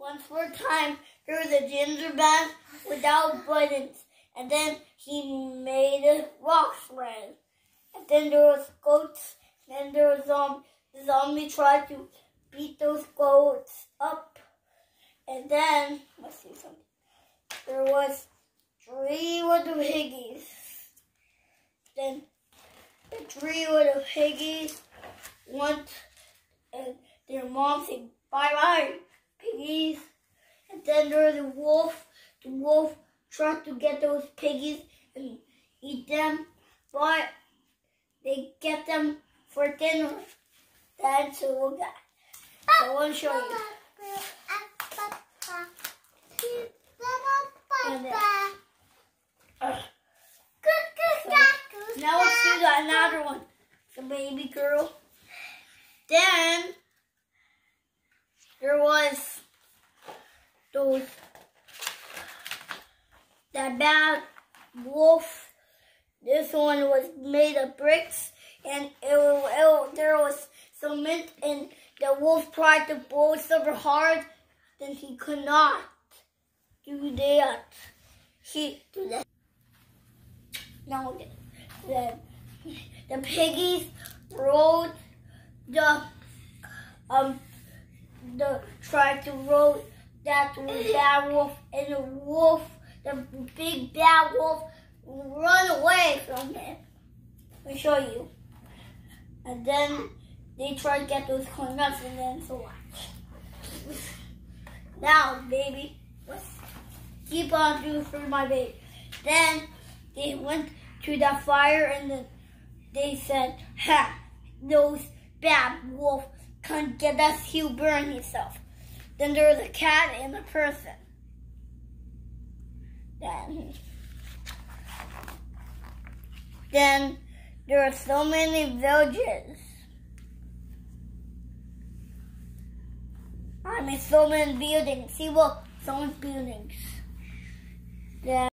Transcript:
Once for a time, there was a gingerbread without buttons, and then he made a rock sled. And then there was goats, and then there was um the zombie tried to beat those goats up. And then let's see something. There was three little piggies. Then the three little piggies went and their mom said bye bye piggies. And then there's a wolf. The wolf tried to get those piggies and eat them, but they get them for dinner. That's all that. I want to show you. Now let's do another one. The baby girl. Then there was those that bad wolf. This one was made of bricks, and it, it, there was cement, and the wolf tried to blow super hard, then he could not do that. He do that. Now the the piggies rode the um the tried to roll that bad wolf and the wolf the big bad wolf run away from him. Let me show you. And then they try to get those corn nuts and then so on. Now, baby, let's keep on doing for my baby. Then they went to the fire and then they said, ha, those bad wolf can't get us, he'll burn himself. Then there was a cat and a person. Then, then there are so many villages. I mean, so many buildings. See, look, so many buildings. Then.